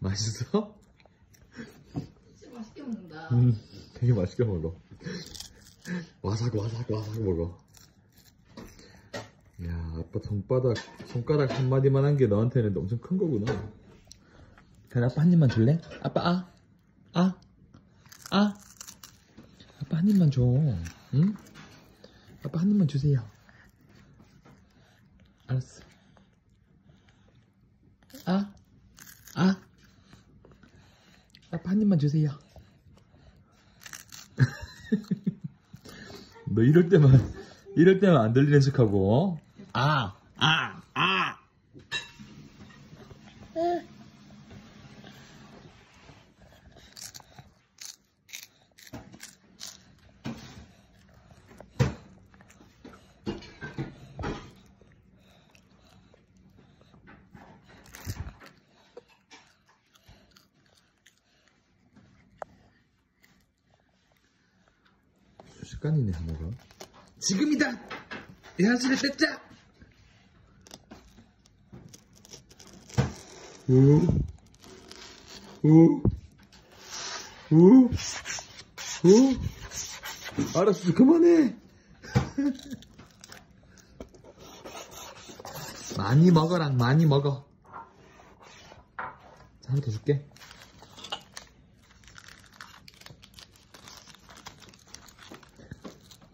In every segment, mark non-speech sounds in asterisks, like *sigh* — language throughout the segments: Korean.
맛있어? 진짜 맛있게 먹는다. 음, 되게 맛있게 먹어. 와삭, 와삭, 와삭 먹어. 야, 아빠 손바닥, 손가락 한 마디만 한 게 너한테는 엄청 큰 거구나. 그럼 아빠 한 입만 줄래? 아빠, 아, 아, 아. 아빠 한 입만 줘. 응? 아빠 한 입만 주세요. 알았어. 아, 아. 아빠 한 입만 주세요. *laughs* 너 이럴 때만 이럴 때만 안 들리는 척하고 아, 아, 아. 습관이네 하나가 지금이다 야수를 뺐자 우, 우, 우, 우. 알았어, 그만해. *laughs* 많이 먹어라, 많이 먹어. 자, 하나 더 줄게.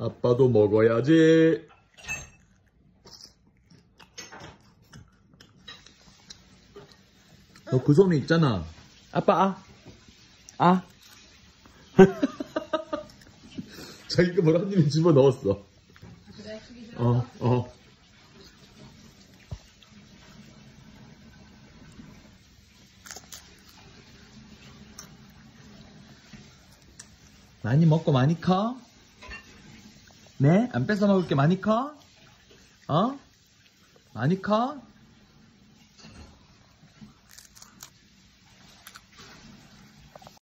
아빠도 먹어야지. 너 그 손에 있잖아. 아빠, 아. 아. 자기가 뭘한 입에 집어 넣었어. 어, 어. 많이 먹고 많이 커? 네? 안 뺏어 먹을 게 많이 커? 어? 많이 커?